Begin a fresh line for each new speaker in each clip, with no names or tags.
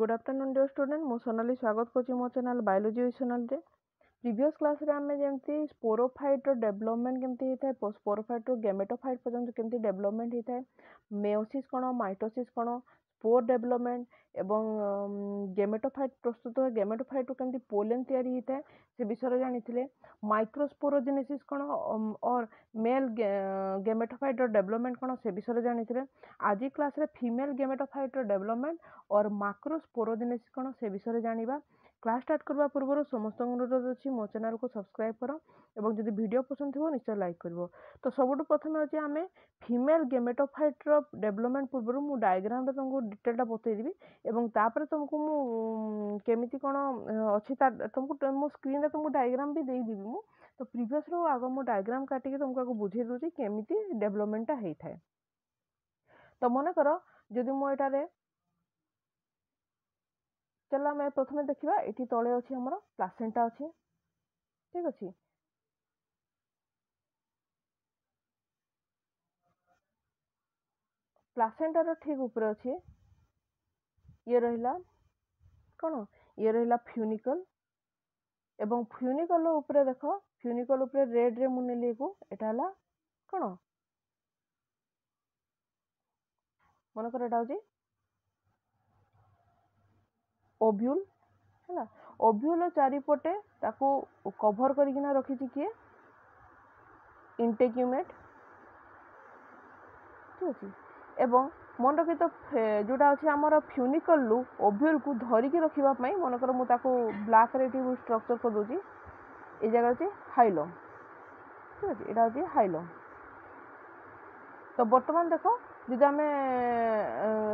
Good afternoon ડેર student હું સોનાલી સ્વાગત କରୁଛି ମୋ ଚ୍ୟାନେଲ୍ ବାୟୋଲୋଜି ୱିଥ୍ ସୋନାଲିରେ ପ୍ରିଭିୟସ୍ କ୍ଲାସ୍ରେ ଆମେ ଯେମିତି ସ୍ପୋରୋଫାଇଟ୍ର ଡେଭଲପମେଣ୍ଟ କେମିତି ହେଇଥାଏ ସ୍ପୋରୋଫାଇଟ୍ରୁ ଗେମେଟୋଫାଇଟ୍ ପର୍ଯ୍ୟନ୍ତ କେମିତି ଡେଭଲପମେଣ୍ଟ ହେଇଥାଏ ମେଓସିସ୍ କ'ଣ ମାଇଟୋସିସ୍ କ'ଣ ସ୍ପୋର୍ ଡେଭଲପମେଣ୍ଟ ଏବଂ ଗେମେଟୋଫାଇଟ୍ ପ୍ରସ୍ତୁତ ହୁଏ ଗେମେଟୋଫାଇଟ୍ରୁ କେମିତି ପୋଲେନ୍ ତିଆରି ହୋଇଥାଏ ସେ ବିଷୟରେ ଜାଣିଥିଲେ ମାଇକ୍ରୋସ୍ପୋରୋଜେନେସିସ୍ କ'ଣ ଅର୍ ମେଲ୍ ଗେମେଟୋଫାଇଟ୍ର ଡେଭଲପମେଣ୍ଟ କ'ଣ ସେ ବିଷୟରେ ଜାଣିଥିଲେ ଆଜି କ୍ଲାସ୍ରେ ଫିମେଲ୍ ଗେମେଟୋଫାଇଟ୍ର ଡେଭଲପମେଣ୍ଟ ଅର୍ ମାକ୍ରୋସ୍ପୋରୋଜେନେସିସ୍ କ'ଣ ସେ ବିଷୟରେ ଜାଣିବା କ୍ଲାସ୍ ଷ୍ଟାର୍ଟ କରିବା ପୂର୍ବରୁ ସମସ୍ତଙ୍କୁ ଅନୁରୋଧ ଅଛି ମୋ ଚ୍ୟାନେଲ୍କୁ ସବସ୍କ୍ରାଇବ୍ କର ଏବଂ ଯଦି ଭିଡ଼ିଓ ପସନ୍ଦ ଥିବ ନିଶ୍ଚୟ ଲାଇକ୍ କରିବ ତ ସବୁଠୁ ପ୍ରଥମେ ହେଉଛି ଆମେ ଫିମେଲ୍ ଗେମେଟୋଫାଇଟ୍ର ଡେଭଲପମେଣ୍ଟ ପୂର୍ବରୁ ମୁଁ ଡାଇଗ୍ରାମରେ ତୁମକୁ ଡିଟେଲ୍ଟା ବତେଇଦେବି ଏବଂ ତାପରେ ତୁମକୁ ମୁଁ କେମିତି କ'ଣ ଅଛି ତା ତୁମକୁ ମୋ ସ୍କ୍ରିନ୍ରେ ତୁମକୁ ଡାଇଗ୍ରାମ ବି ଦେଇଦେବି ମୁଁ ତ ପ୍ରିଭିୟସ୍ରୁ ଆଗ ମୁଁ ଡାଇଗ୍ରାମ କାଟିକି ତୁମକୁ ଆଗ ବୁଝେଇ ଦେଉଛି କେମିତି ଡେଭଲପମେଣ୍ଟଟା ହେଇଥାଏ ତ ମନେକର ଯଦି ମୁଁ ଏଠାରେ ଚାଲ ଆମେ ପ୍ରଥମେ ଦେଖିବା ଏଠି ତଳେ ଅଛି ଆମର ପ୍ଲାସେଣ୍ଟା ଅଛି ଠିକ୍ ଅଛି ପ୍ଲାସେଣ୍ଟାର ଠିକ୍ ଉପରେ ଅଛି ଇଏ ରହିଲା କ'ଣ ଇଏ ରହିଲା ଫ୍ୟୁନିକଲ୍ ଏବଂ ଫ୍ୟୁନିକଲ୍ ଉପରେ ଦେଖ ଫ୍ୟୁନିକଲ୍ ଉପରେ ରେଡ଼୍ରେ ମୁଁ ନେଲି ଏକୁ ଏଇଟା ହେଲା କ'ଣ ମନେକର ଏଇଟା ହେଉଛି ଓଭ୍ୟୁଲ୍ ହେଲା ଓଭ୍ୟୁଲ୍ର ଚାରିପଟେ ତାକୁ କଭର୍ କରିକିନା ରଖିଛି କିଏ ଇଣ୍ଟେକ୍ୟୁମେଟ୍ ଠିକ୍ ଅଛି ଏବଂ ମନେ ରଖିତ ଯେଉଁଟା ଅଛି ଆମର ଫ୍ୟୁନିକଲ୍ ଲୁପ୍ ଓଭ୍ୟୁଲ୍କୁ ଧରିକି ରଖିବା ପାଇଁ ମନେକର ମୁଁ ତାକୁ ବ୍ଲାକ୍ରେ ଏଠି ମୁଁ ଷ୍ଟ୍ରକ୍ଚର୍ କରିଦେଉଛି ଏ ଜାଗା ହେଉଛି ହାଇଲମ୍ ଠିକ୍ ଅଛି ଏଇଟା ହେଉଛି ହାଇଲମ୍ ତ ବର୍ତ୍ତମାନ ଦେଖ ଯଦି ଆମେ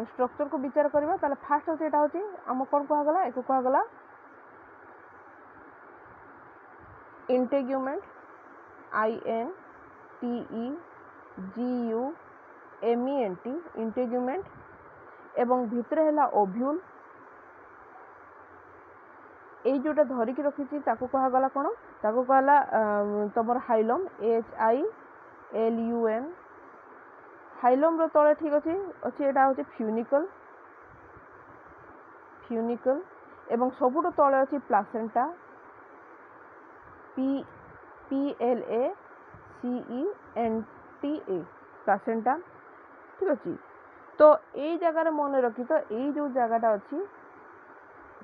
ଷ୍ଟ୍ରକ୍ଚରକୁ ବିଚାର କରିବା ତାହେଲେ ଫାଷ୍ଟ ହେଉଛି ଏଇଟା ହେଉଛି ଆମ କ'ଣ କୁହାଗଲା ଏକୁ କୁହାଗଲା integument I N T E G U M E N T integument ଏବଂ ଭିତରେ ହେଲା ଓଭ୍ୟୁଲ୍ ଏଇ ଯେଉଁଟା ଧରିକି ରଖିଛି ତାକୁ କୁହାଗଲା କ'ଣ ତାକୁ କୁହାଗଲା ତମର hilum H I L U M ହାଇଲୋମ୍ର ତଳେ ଠିକ୍ ଅଛି ଅଛି ଏଇଟା ହେଉଛି ଫ୍ୟୁନିକଲ୍ ଫ୍ୟୁନିକଲ୍ ଏବଂ ସବୁଠୁ ତଳେ ଅଛି placenta P P L A C E N T A placenta ଠିକ୍ ଅଛି ତ ଏଇ ଜାଗାରେ ମନେ ରଖି ତ ଏଇ ଯେଉଁ ଜାଗାଟା ଅଛି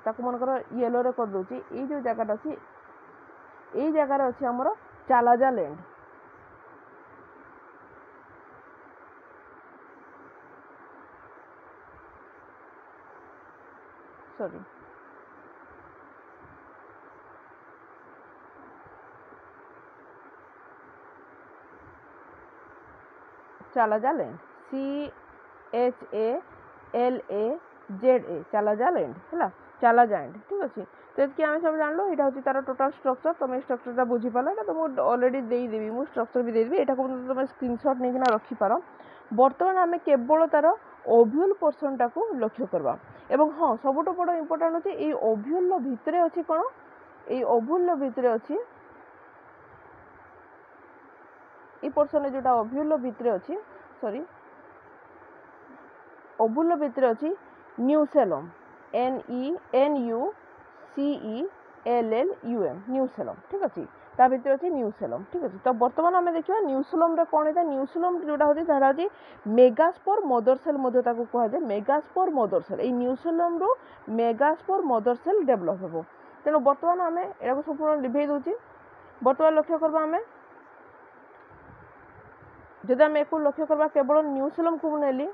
ତାକୁ ମନେକର ୟେଲୋରେ କରିଦେଉଛି ଏଇ ଯେଉଁ ଜାଗାଟା ଅଛି ଏଇ ଜାଗାରେ ଅଛି ଆମର ଚାଲାଜା land sorry chalaza C H A L A Z A chalaza হ্যাঁ চালা জায়েন্ট ঠিক আছে তো এদিকে আমি সব জানলো এটা হচ্ছে তার টোটাল স্ট্রকচার তুমি স্ট্রকচারটা বুঝিপার এটা তুমি অলরেডি ଦେଇଦେବି ମୁଁ স্ট্রকচার ବି ଦେଇଦେବି ଏଇଟାକୁ তুমি ସ୍କ୍ରିନଶଟ୍ ନେଇକିନା ରଖିପାର ବର୍ତ୍ତମାନ ଆମେ କେବଳ ତାର ଓଭ୍ୟୁଲ୍ ପୋର୍ସନ୍ଟାକୁ ଲକ୍ଷ୍ୟ କରିବା ଏବଂ ହଁ ସବୁଠୁ ବଡ଼ ଇମ୍ପୋର୍ଟାଣ୍ଟ ହେଉଛି ଏଇ ଓଭ୍ୟୁଲ୍ର ଭିତରେ ଅଛି କ'ଣ ଏଇ ଓଭ୍ୟୁଲ୍ର ଭିତରେ ଅଛି এই পোর্সনে যেটা অভিউল ভিতরে অছি সরি অভুল ভিতরে অছি nucellus N E N U C E L L U M nucellus ঠিক আছে ତା ଭିତରେ ଅଛି ନ୍ୟୁସେଲମ୍ ଠିକ୍ ଅଛି ତ ବର୍ତ୍ତମାନ ଆମେ ଦେଖିବା ନ୍ୟୁସେଲମ୍ର କ'ଣ ହେଇଥାଏ ନ୍ୟୁସେଲମ୍ ଯେଉଁଟା ହେଉଛି ସେଇଟା ହେଉଛି ମେଗାସ୍ପୋର୍ ମଦର ସେଲ୍ ମଧ୍ୟ ତାକୁ କୁହାଯାଏ ମେଗାସ୍ପୋର୍ ମଦର ସେଲ୍ ଏଇ ନ୍ୟୁସେଲମ୍ରୁ ମେଗାସ୍ପୋର୍ ମଦର ସେଲ୍ ଡେଭଲପ୍ ହେବ ତେଣୁ ବର୍ତ୍ତମାନ ଆମେ ଏଇଟାକୁ ସମ୍ପୂର୍ଣ୍ଣ ଲିଭେଇ ଦେଉଛି ବର୍ତ୍ତମାନ ଲକ୍ଷ୍ୟ କରିବା ଆମେ ଯଦି ଆମେ ଏକୁ ଲକ୍ଷ୍ୟ କରିବା କେବଳ ନ୍ୟୁସେଲମ୍କୁ ମୁଁ ନେଲି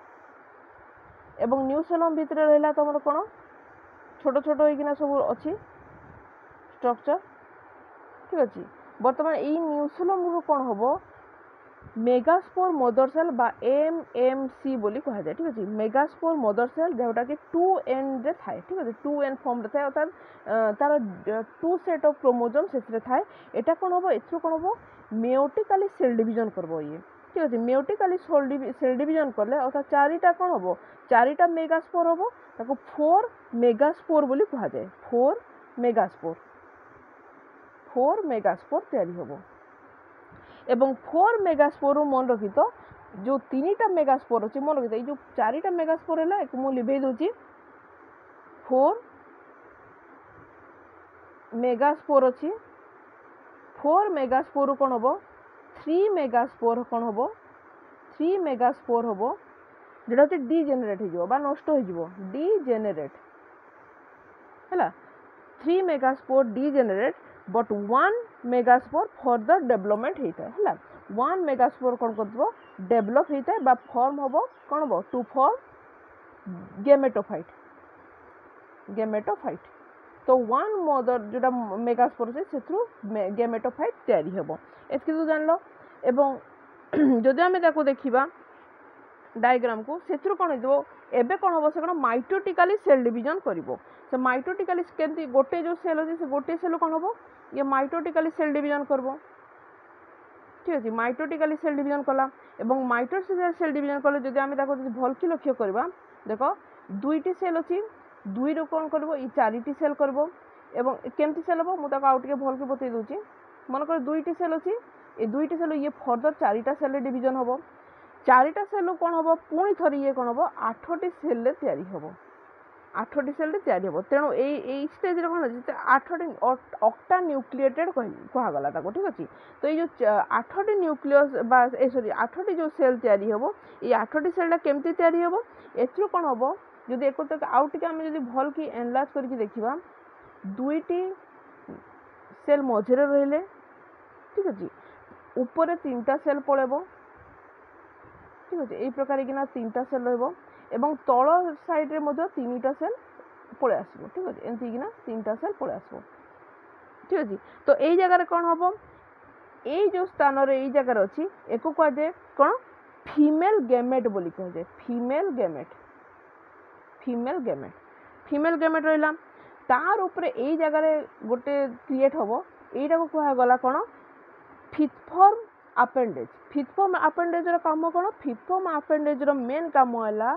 ଏବଂ ନ୍ୟୁସେଲମ୍ ଭିତରେ ରହିଲା ତୁମର କ'ଣ ଛୋଟ ଛୋଟ ହେଇକିନା ସବୁ ଅଛି ଷ୍ଟ୍ରକ୍ଚର୍ ଠିକ୍ ଅଛି বর্তমান এই নিউজগুলো মূল କ'ଣ ହେବ মেগাস্পোর মদর সেল বা এম এম সি বলে কুহযায় ঠিক আছে মেগাস্পোর মদর সেল যেটাকি টু এন্ডে থাকে ঠিক আছে টু এন্ড ফর্মরে থাকে অর্থাৎ তার টু সেট অফ ক্রোমোজোম সেথিরে থাকে এটা কোণ হব এথিরু কোণ হব মেয়োটিকালি সেল ডিভিজন করব ইয়ে ঠিক আছে মেয়োটিকালি সেল সেল ডিভিজন কলে অর্থাৎ চারিটা কোণ হব চারিটা মেগাস্পোর হব তাকে ফোর মেগাস্পোর বলে কুহযায় ফোর মেগাস্পোর ফোর মেগাস্পোর তৈরি হব এবং ফোর মেগাস্পোরু মনে রখিত যে তিনটা মেগাস্পোর আছে মনে রখিত এই যে চারিটা মেগাস্পোর হল এক মু লিভাই দেছি ফোর মেগাস্পোর আছে ফোর মেগাস্পোর কোণ হব থ্রি মেগাস্পোর কোণ হব থ্রি মেগাস্পোর হব যেটা হচ্ছে ডিজেনেরেট হয়ে যাব বা নষ্ট হয়ে যাব ডিজেনেরেট ହେଲା three megaspore degenerate but one megaspore further development ହେଇଥାଏ ହେଲା ୱାନ୍ ମେଗାସ୍ପୋର୍ କ'ଣ କରିଥିବ ଡେଭଲପ୍ ହେଇଥାଏ ବା ଫର୍ମ ହେବ କ'ଣ ହେବ ଟୁ ଫର୍ମ ଗେମେଟୋଫାଇଟ୍ ଗେମେଟୋଫାଇଟ୍ ତ ୱାନ୍ ମଦର ଯେଉଁଟା ମେଗାସ୍ପୋର୍ ଅଛି ସେଥିରୁ ଗେମେଟୋଫାଇଟ୍ ତିଆରି ହେବ ଏତିକି ତ ଜାଣିଲ ଏବଂ ଯଦି ଆମେ ତାକୁ ଦେଖିବା ଡାଇଗ୍ରାମକୁ ସେଥିରୁ କ'ଣ ହେଇଥିବ ଏବେ କ'ଣ ହେବ ସେ କ'ଣ ମାଇଟୋଟିକାଲି ସେଲ୍ ଡିଭିଜନ୍ କରିବ ସେ ମାଇଟୋଟିକାଲି କେମିତି ଗୋଟେ ଯେଉଁ ସେଲ୍ ଅଛି ସେ ଗୋଟିଏ ସେଲ୍ କ'ଣ ହେବ ইয়ে মাইটোটিক্যালি সেল ডিভিশন করব ঠিক আছে মাইটোটিক্যালি সেল ডিভিশন কলা এবং মাইটোসিসের সেল ডিভিশন কলে যদি আমি তাকে যদি ভলকি লক্ষ্য করা দেখ দুইটি সেল অছি দুইরু কোণ করব এই চারিটি সেল করব এবং কেমতি সেল হব মু তাকে আউ টিকে ভলকি বতাই দেউছি মনে কর দুইটি সেল অছি এই দুইটি সেল ইয়ে ফর্দর চারিটা সেলে ডিভিজন হব চারিটা সেল কোণ হব পুঁ থরে ইয়ে কোণ হব আঠটি সেলে তৈরি হব ଆଠଟି ସେଲ୍ରେ ତିଆରି ହେବ ତେଣୁ ଏଇ ଏଇ ଷ୍ଟେଜ୍ରେ କ'ଣ ଅଛି ଆଠଟି ଅକ୍ଟା ନ୍ୟୁକ୍ଲିଏଟେଡ଼୍ କୁହାଗଲା ତାକୁ ଠିକ୍ ଅଛି ତ ଏଇ ଯେଉଁ ଆଠଟି ନ୍ୟୁକ୍ଲିୟସ୍ ବା ଏ ସରି ଆଠଟି ଯେଉଁ ସେଲ୍ ତିଆରି ହେବ ଏଇ ଆଠଟି ସେଲ୍ଟା କେମିତି ତିଆରି ହେବ ଏଥିରୁ କ'ଣ ହେବ ଯଦି ଏକଥା ଆଉ ଟିକେ ଆମେ ଯଦି ଭଲକି ଏନଲାଜ୍ କରିକି ଦେଖିବା ଦୁଇଟି ସେଲ୍ ମଝିରେ ରହିଲେ ଠିକ୍ ଅଛି ଉପରେ ତିନିଟା ସେଲ୍ ପଳେଇବ ଠିକ୍ ଅଛି ଏଇ ପ୍ରକାର ହେଇକିନା ତିନିଟା ସେଲ୍ ରହିବ এবং তল সাইডের মধ্যেও তিনটা সেল পড়ে আসবো ঠিক আছে এমতি কিনা তিনটা সেল পড়ে আসবো ঠিক আছে তো এই জায়গায় କ'ଣ হব এই ଯେଉଁ ସ୍ଥାନରେ ଏଇ ଜାଗାରେ ଅଛି ୟାକୁ କୁହାଯାଏ କ'ଣ ଫିମେଲ୍ ଗେମେଟ୍ ବୋଲି କୁହାଯାଏ female gamete female gamete female gamete ରହିଲା ତାର ଉପରେ ଏଇ ଜାଗାରେ ଗୋଟେ କ୍ରିଏଟ୍ ହବ ଏଇଟାକୁ କୁହାଗଲା କ'ଣ ଫିଥଫର୍ମ ଆପେଣ୍ଡେଜ୍ ଫିଥ୍ଫର୍ମ ଆପେଣ୍ଡେଜ୍ର କାମ କ'ଣ ଫିଥ୍ଫର୍ମ ଆପେଣ୍ଡେଜ୍ର ମେନ୍ କାମ ହେଲା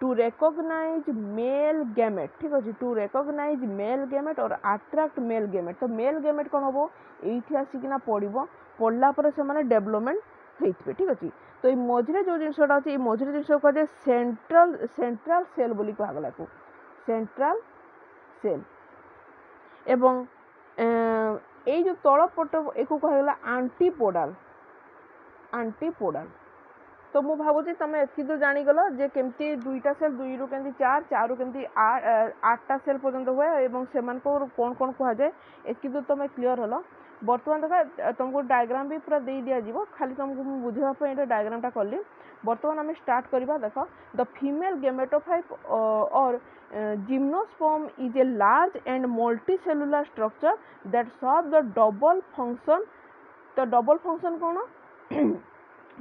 ଟୁ ରେକଗ୍ନାଇଜ୍ ମେଲ୍ ଗ୍ୟାମେଟ୍ ଠିକ୍ ଅଛି to recognise male gamete or attract male gamete ତ ମେଲ୍ ଗ୍ୟାମେଟ୍ କ'ଣ ହେବ ଏଇଠି ଆସିକିନା ପଡ଼ିବ ପଡ଼ିଲା ପରେ ସେମାନେ ଡେଭଲପମେଣ୍ଟ ହେଇଥିବେ ଠିକ୍ ଅଛି ତ ଏଇ ମଝିରେ ଯେଉଁ ଜିନିଷଟା ଅଛି ଏଇ ମଝିରେ ଜିନିଷ କୁହାଯାଏ ସେଣ୍ଟ୍ରାଲ ସେଣ୍ଟ୍ରାଲ ସେଲ୍ ବୋଲି କୁହାଗଲା କୁ ସେଣ୍ଟ୍ରାଲ ସେଲ୍ ଏବଂ ଏଇ ଯେଉଁ ତଳ ପଟ ଏକୁ କୁହାଗଲା ଆଣ୍ଟିପୋଡାଲ ଆଣ୍ଟିପୋଡାଲ ତ ମୁଁ ଭାବୁଛି ତୁମେ ଏଥିରୁ ଜାଣିଗଲ ଯେ କେମିତି ଦୁଇଟା ସେଲ୍ ଦୁଇରୁ କେମିତି ଚାରି ଚାରିରୁ କେମିତି ଆଠଟା ସେଲ୍ ପର୍ଯ୍ୟନ୍ତ ହୁଏ ଏବଂ ସେମାନଙ୍କୁ କ'ଣ କ'ଣ କୁହାଯାଏ ଏତିକି ଏଥିରୁ ତୁମେ କ୍ଲିଅର୍ ହେଲ ବର୍ତ୍ତମାନ ଦେଖ ତୁମକୁ ଡାଇଗ୍ରାମ ବି ପୁରା ଦେଇ ଦିଆଯିବ ଖାଲି ତୁମକୁ ମୁଁ ବୁଝିବା ପାଇଁ ଏଇଟା ଡାଇଗ୍ରାମଟା କଲି ବର୍ତ୍ତମାନ ଆମେ ଷ୍ଟାର୍ଟ କରିବା ଦେଖ the female gametophyte or gymnosperm is a large and multicellular structure that serve the double function ତ ଡବଲ୍ ଫଙ୍କସନ୍ କ'ଣ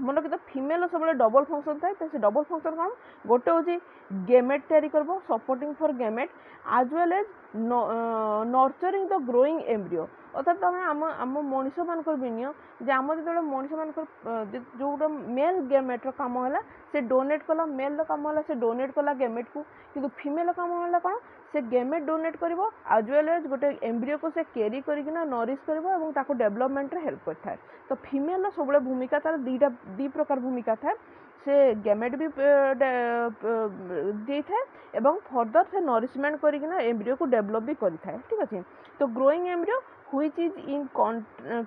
ମନେକର ଫିମେଲ୍ର ସବୁବେଳେ ଡବଲ୍ ଫଙ୍କସନ୍ ଥାଏ ତ ସେ ଡବଲ୍ ଫଙ୍କସନ୍ କ'ଣ ଗୋଟେ ହେଉଛି ଗେମେଟ୍ ତିଆରି କରିବ supporting for gamete as well as nurturing the growing embryo ଅର୍ଥାତ୍ ତୁମେ ଆମ ଆମ ମଣିଷମାନଙ୍କର ବିନିୟ ଯେ ଆମ ଯେତେବେଳେ ମଣିଷମାନଙ୍କର ଯେଉଁଟା ମେଲ୍ ଗେମେଟ୍ର କାମ ହେଲା ସେ ଡୋନେଟ୍ କଲା ମେଲ୍ର କାମ ହେଲା ସେ ଡୋନେଟ୍ କଲା ଗେମେଟ୍କୁ କିନ୍ତୁ ଫିମେଲ୍ର କାମ ହେଲା କ'ଣ সে গেমেট ডোনেট କରିବ ଆଉ ୱେଲ୍ ଏଜ୍ ଗୋଟେ ଏମ୍ବ୍ରିଓକୁ ସେ କ୍ୟାରି କରିକିନା ନରିସ୍ କରିବ ଏବଂ ତାକୁ ଡେଭଲପମେଣ୍ଟରେ ହେଲ୍ପ କରିଥାଏ ତ ଫିମେଲ୍ର ସବୁବେଳେ ଭୂମିକା ତା'ର ଦୁଇଟା ଦୁଇ ପ୍ରକାର ଭୂମିକା ଥାଏ ସେ ଗେମେଟ୍ ବି ଦେଇଥାଏ ଏବଂ ଫର୍ଦର ସେ ନରିସମେଣ୍ଟ କରିକିନା ଏମ୍ବ୍ରିଓକୁ ଡେଭଲପ୍ ବି କରିଥାଏ ଠିକ୍ ଅଛି ତ growing embryo which is in con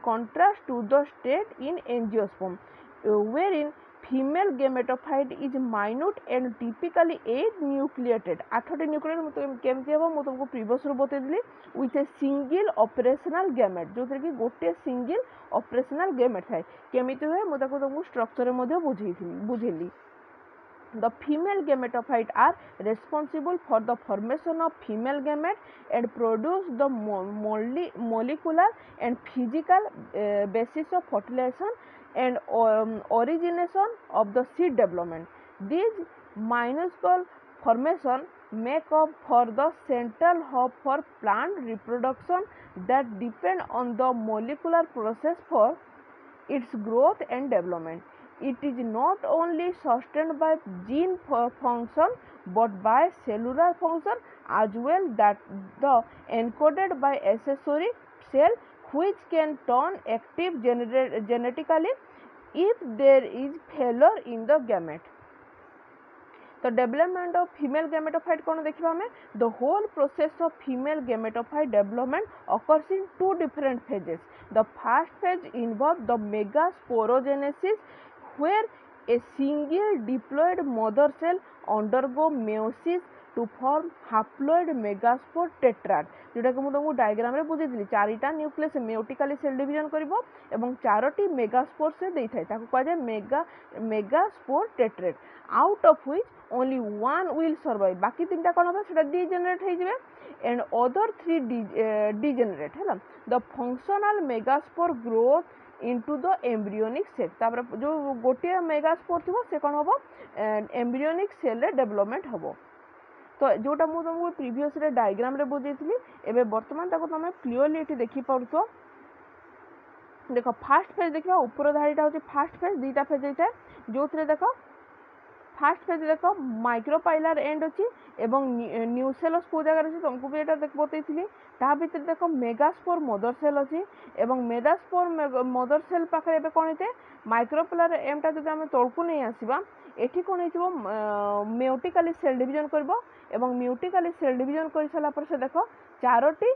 contrast to the state in angiosperm, wherein female gametophyte is minute and typically eight nucleated आठटे nuclear केमती हम मुझे तुमको प्रिभस रू बतईली with a single operational gamete जो थी गोटे सिंगल ऑपरेशनल गैमेट थाए केमी हुए मुझे तुमको स्ट्रक्चर बुझे बुझेली the female gametophyte are responsible for the formation of female gamete and produce the molecular and physical uh, basis of fertilization and um, origination of the seed development. These minuscule formation make up for the central hub for plant reproduction that depend on the molecular process for its growth and development it is not only sustained by gene function but by cellular function as well that the encoded by accessory cell which can turn active genetically if there is failure in the gamete. The development of female gametophyte कौन देखिबा हमें the whole process of female gametophyte development occurs in two different phases. The first phase involves the megasporogenesis where a single diploid mother cell undergo meiosis to form haploid megaspore tetrad যেটাকে মু তোমাকে ডায়াগ্রামে বুঝাই দিলি চারিটা nucleus meiotically cell division করিব এবং চারটি মেগাস্পোর সে দেইথাই তাকে কুয়াযায় mega megaspore tetrad out of which only one will survive বাকি তিনটা কোণ হবে সেটা ডিজেনারেট হয়ে যাবে এন্ড অদর থ্রি ডিজেনারেট হল the functional megaspore growth into the embryonic cell ତାପରେ ଯେଉଁ ଗୋଟିଏ ମେଗାସ୍ପୋର୍ ଥିବ ସେ କ'ଣ ହେବ ଏମ୍ବ୍ରିଓନିକ୍ ସେଲ୍ରେ ଡେଭଲପମେଣ୍ଟ ହେବ ତ ଯେଉଁଟା ମୁଁ ତୁମକୁ ପ୍ରିଭିୟସ୍ରେ ଡାଇଗ୍ରାମ୍ରେ ବୁଝେଇଥିଲି ଏବେ ବର୍ତ୍ତମାନ ତାକୁ ତୁମେ କ୍ଲିଅରଲି ଏଠି ଦେଖିପାରୁଛ ଦେଖ ଫାର୍ଷ୍ଟ ଫେଜ୍ ଦେଖିବା ଉପର ଧାଡ଼ିଟା ହେଉଛି ଫାର୍ଷ୍ଟ ଫେଜ୍ ଦୁଇଟା ଫେଜ୍ ହେଇଥାଏ ଯେଉଁଥିରେ ଦେଖ ফার্स्ट ପେଜ୍ ଦେଖ ମାଇକ୍ରୋପାଇଲାର ଏଣ୍ଡ ଅଛି ଏବଂ ନ୍ୟୁସେଲସ୍ କେଉଁ ଜାଗାରେ ଅଛି ତୁମକୁ ବି ଏଇଟା ବତେଇଥିଲି ତା ଭିତରେ ଦେଖ ମେଗାସ୍ପୋର ମଦର ସେଲ୍ ଅଛି ଏବଂ ମେଗାସ୍ପୋର ମଦର ସେଲ୍ ପାଖରେ ଏବେ କ'ଣ ହେଇଥାଏ ମାଇକ୍ରୋପାଇଲାର ଏମ୍ଟା ଯଦି ଆମେ ତଳକୁ ନେଇ ଆସିବା ଏଠି କ'ଣ ହେଇଥିବ ମ୍ୟୁଟିକାଲି ସେଲ୍ ଡିଭିଜନ୍ କରିବ ଏବଂ ମ୍ୟୁଟିକାଲି ସେଲ୍ ଡିଭିଜନ୍ କରିସାରିଲା ପରେ ସେ ଦେଖ ଚାରୋଟି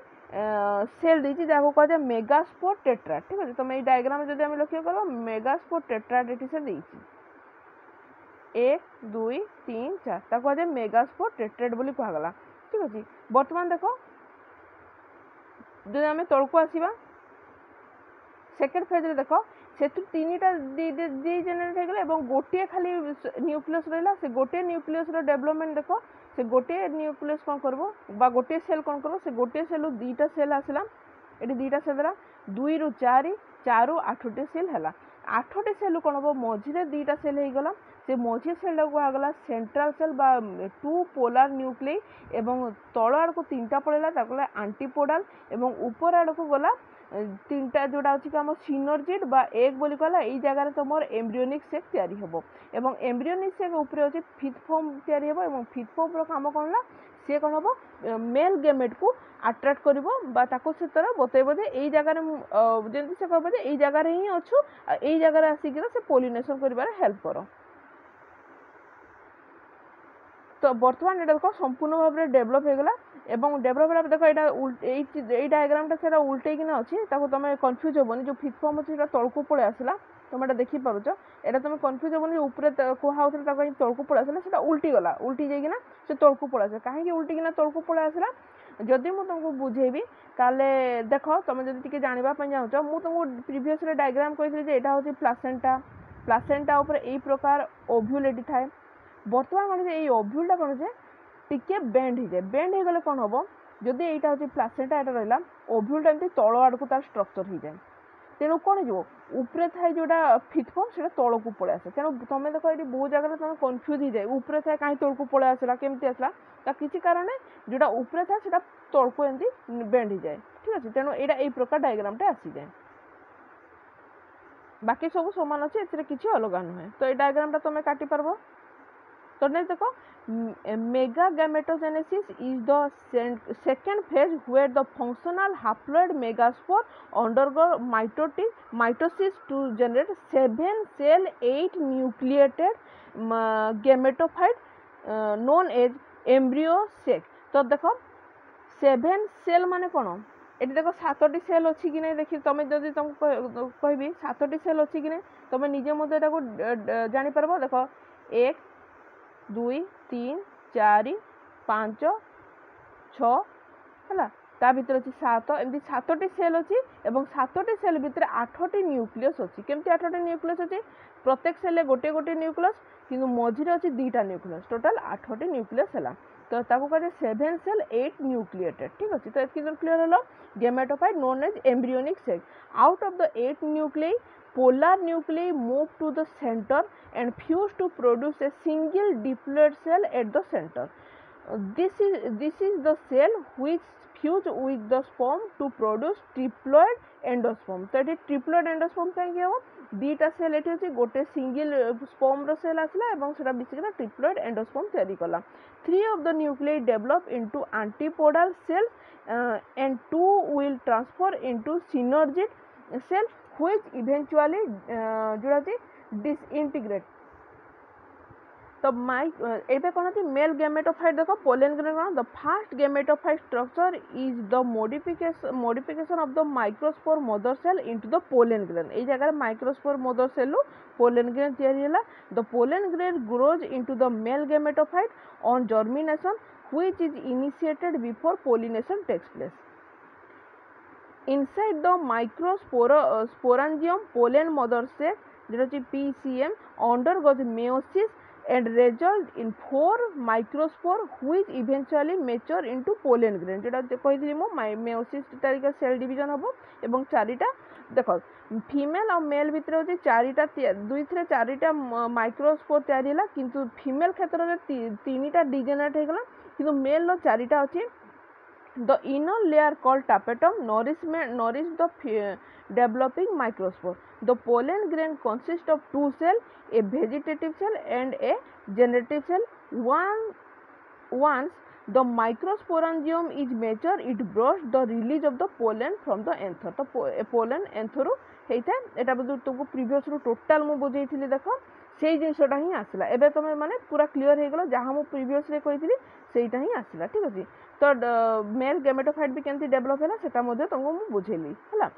সেল দিয়েছি যাকে কুয়া যায় মেগাস্পোর টেট্রা ঠিক আছে তুমি এই ডায়াগ্রামে যদি আমি লক্ষ্য করবো মেগাস্পোর টেট্রা এটি সে দিয়েছি ଏକ ଦୁଇ ତିନି ଚାରି ତାକୁ କୁହାଯାଏ ମେଗାସ୍ପୋର ଟେଟ୍ରେଟ୍ ବୋଲି କୁହାଗଲା ଠିକ୍ ଅଛି ବର୍ତ୍ତମାନ ଦେଖ ଯଦି ଆମେ ତଳକୁ ଆସିବା ସେକେଣ୍ଡ ଫେଜ୍ରେ ଦେଖ ସେଥିରୁ ତିନିଟା ଦୁଇ ଜେନେରେଟ୍ ହେଇଗଲା ଏବଂ ଗୋଟିଏ ଖାଲି ନ୍ୟୁକ୍ଲିୟସ୍ ରହିଲା ସେ ଗୋଟିଏ ନ୍ୟୁକ୍ଲିୟସ୍ର ଡେଭଲପମେଣ୍ଟ ଦେଖ ସେ ଗୋଟିଏ ନ୍ୟୁକ୍ଲିୟସ୍ କ'ଣ କରିବ ବା ଗୋଟିଏ ସେଲ୍ କ'ଣ କରିବ ସେ ଗୋଟିଏ ସେଲ୍ରୁ ଦୁଇଟା ସେଲ୍ ଆସିଲା ଏଠି ଦୁଇଟା ସେଲ୍ ହେଲା ଦୁଇରୁ ଚାରି ଚାରିରୁ ଆଠଟି ସେଲ୍ ହେଲା আঠটি সেলু କ'ଣ ହେବ ମଝିରେ ଦୁଇଟା ସେଲ୍ ହେଇଗଲା ସେ ମଝି ସେଲ୍ଟାକୁ କୁହାଗଲା ସେଣ୍ଟ୍ରାଲ୍ ସେଲ୍ ବା ଟୁ ପୋଲାର୍ ନ୍ୟୁକ୍ଲି ଏବଂ ତଳ ଆଡ଼କୁ ତିନିଟା ପଳେଇଲା ତାକୁ ଗଲା ଆଣ୍ଟିପୋଡ଼ାଲ୍ ଏବଂ ଉପର ଆଡ଼କୁ ଗଲା ତିନିଟା ଯେଉଁଟା ହେଉଛି କି ଆମ ସିନର୍ଜିଡ୍ ବା ଏଗ୍ ବୋଲି କହିଲା ଏଇ ଜାଗାରେ ତମର ଏମ୍ବ୍ରିଓନିକ୍ ସେକ୍ ତିଆରି ହେବ ଏବଂ ଏମ୍ବ୍ରିଓନିକ୍ ସେକ୍ ଉପରେ ଅଛି ଫିଥ୍ ଫର୍ମ ତିଆରି ହେବ ଏବଂ ଫିଥ୍ ଫର୍ମର କାମ କ'ଣ ହେଲା ସିଏ କ'ଣ ହେବ ମେଲ୍ ଗେମେଟ୍କୁ ଆଟ୍ରାକ୍ଟ କରିବ ବା ତାକୁ ସେତେବେଳେ ବତେଇବ ଯେ ଏଇ ଜାଗାରେ ଯେମିତି ସେ କହିବ ଯେ ଏଇ ଜାଗାରେ ହିଁ ଅଛୁ ଏଇ ଜାଗାରେ ଆସିକିନା ସେ ପୋଲିନେସନ୍ କରିବାରେ ହେଲ୍ପ କର তো বর্তমান এটা দেখো সম্পূর্ণ ভাবে ডেভেলপ হয়েগলা এবং ডেভেলপ হয়ে দেখো এটা এই এই ডায়াগ্রামটা সেটা কিনা অছি তাকে তুমি কনফ্যুজ হবনি যে ফিট ফর্ম অছি সেটা তলকু পড়ে আসলা তুমি এটা দেখি দেখিপারুছ এটা তুমি কনফ্যুজ হবনি যে উপরে কুহাউলে তাকে তলকু পড়ে আসলা সেটা উল্টিগলা উল্টি কিনা সে তলকু পড়ে আসে কাহিঁকি উল্টিকিনা তলকু পড়ে আসলা যদি মু তোমাকে বুঝেবি তাহলে দেখ তুমি যদি টিকে জাঁয়া চাহুছ মু তোমাকে প্রিভিয়সলি ডায়াগ্রাম কইলি যে এটা হচ্ছে প্লাসেন্টা প্লাসেন্টা উপরে এই প্রকার ওভুলেটি থাকে বর্তমান କ'ଣ ହେଇଛି ଏଇ ଓଭ୍ୟୁଲ୍ଟା କ'ଣ ହେଇଛି ଟିକେ ବେଣ୍ଡ ହେଇଯାଏ ବେଣ୍ଡ ହେଇଗଲେ କ'ଣ ହେବ ଯଦି ଏଇଟା ହେଉଛି ପ୍ଲାସେଣ୍ଟା ଏଇଟା ରହିଲା ଓଭ୍ୟୁଲ୍ଟା ଏମିତି ତଳ ଆଡ଼କୁ ତାର ଷ୍ଟ୍ରକ୍ଚର ହେଇଯାଏ ତେଣୁ କ'ଣ ହେଇଯିବ ଉପରେ ଥାଏ ଯେଉଁଟା ଫିଟଫର୍ମ ସେଇଟା ତଳକୁ ପଳେଇ ଆସେ ତେଣୁ ତମେ ଦେଖ ଏଠି ବହୁତ ଜାଗାରେ ତମେ କନଫ୍ୟୁଜ୍ ହେଇଯାଏ ଉପରେ ଥାଏ କାହିଁ ତଳକୁ ପଳେଇ ଆସିଲା କେମିତି ଆସିଲା ତା କିଛି କାରଣ ଯେଉଁଟା ଉପରେ ଥାଏ ସେଇଟା ତଳକୁ ଏମିତି ବେଣ୍ଡ ହେଇଯାଏ ଠିକ୍ ଅଛି ତେଣୁ ଏଇଟା ଏଇ ପ୍ରକାର ଡାଇଗ୍ରାମଟା ଆସିଯାଏ ବାକି ସବୁ ସମାନ ଅଛି ଏଥିରେ କିଛି ଅଲଗା ନୁହେଁ ତ ଏଇ ଡାଇଗ୍ରାମଟା ତମେ କାଟିପାରିବ तो नेक्स्ट देखो mega gametogenesis is the second phase हुए the functional haploid megaspore undergo mitotic mitosis to generate seven cell eight nucleated gametophyte known as embryo sac तो देख सेभेन सेल मान कौन এটি দেখো সাতটি সেল অছি কি না দেখি তুমি যদি তুমি কহবি সাতটি সেল অছি কি না তুমি নিজে মধ্যে এটা জাঁপারব দেখ এক ଦୁଇ ତିନି ଚାରି ପାଞ୍ଚ ଛଅ ହେଲା ତା ଭିତରେ ଅଛି ସାତ ଏମିତି ସାତଟି ସେଲ୍ ଅଛି ଏବଂ ସାତଟି ସେଲ୍ ଭିତରେ ଆଠଟି ନ୍ୟୁକ୍ଲିୟସ୍ ଅଛି କେମିତି ଆଠଟି ନ୍ୟୁକ୍ଲିୟସ୍ ଅଛି ପ୍ରତ୍ୟେକ ସେଲ୍ରେ ଗୋଟିଏ ଗୋଟିଏ ନ୍ୟୁକ୍ଲିୟସ୍ କିନ୍ତୁ ମଝିରେ ଅଛି ଦୁଇଟା ନ୍ୟୁକ୍ଲିୟସ୍ ଟୋଟାଲ୍ ଆଠଟି ନ୍ୟୁକ୍ଲିୟସ୍ ହେଲା ତ ତାକୁ କୁହାଯାଏ ସେଭେନ୍ ସେଲ୍ ଏଇଟ୍ ନ୍ୟୁକ୍ଲିଏଟେଡ୍ ଠିକ୍ ଅଛି ତ ଏତିକି କ୍ଲିୟର୍ ହେଲା gametophyte known as embryonic cell out of the eight nuclei polar nuclei move to the center and fuse to produce a single diploid cell at the center. This is this is the cell which fuse with the sperm to produce triploid endosperm. That is triploid endosperm can give beta cell it is got a single sperm cell as basically triploid endosperm cell. Three of the nuclei develop into antipodal cells uh, and two will transfer into synergic cells which eventually uh, disintegrate the ଏବେ କଣ kon male gametophyte ଦେଖ dekho grain କଣ the first gametophyte structure is the modification modification of the microspore mother cell into the pollen grain ଏଇ ଜାଗାରେ microspore mother cell lu grain ତିଆରି ହେଲା the the grain gland grows the male gametophyte on germination germination is is before pollination pollination takes place inside the microsporangium pollen mother cell যেটা হচ্ছে PCM undergoes meiosis and result in four microspore which eventually mature into pollen grain যেটা କହିଥିଲି ମୁଁ মেয়োসিস ତାରିଖ cell division হব এবং চারিটা দেখ female আর mail ভিতরে হচ্ছে চারিটা দুইথিরে চারিটা মাইক্রোস্পোর তৈরি হলা কিন্তু ফিমেল ক্ষেত্রে তিনটা ডিজেনারেট হয়ে গলা কিন্তু মেলর চারিটা আছে The inner layer called tapetum nourish the developing microspore. The pollen grain consists of two cells, a vegetative cell and a generative cell. One, once the microsporangium is mature, it bursts the release of the pollen from the anther. The pollen antherରୁ ହେଇଥାଏ ଏଟା previous ତୁମକୁ ପ୍ରିଭିୟସ୍ରୁ total ମୁଁ ବୁଝେଇଥିଲି ଦେଖ ସେଇ ଜିନିଷଟା ହିଁ ଆସିଲା ଏବେ ତମେ ମାନେ ପୁରା କ୍ଲିଅର୍ ହେଇଗଲ ଯାହା ମୁଁ ପ୍ରିଭିୟସ୍ରେ କହିଥିଲି ସେଇଟା ହିଁ ଆସିଲା ଠିକ୍ ତ ମେଲ୍ ଗେମେଟୋଫାଇଟ୍ ବି କେମିତି ଡେଭଲପ୍ ହେଲା ସେଟା ମଧ୍ୟ ତମକୁ ମୁଁ ବୁଝେଇଲି ହେଲା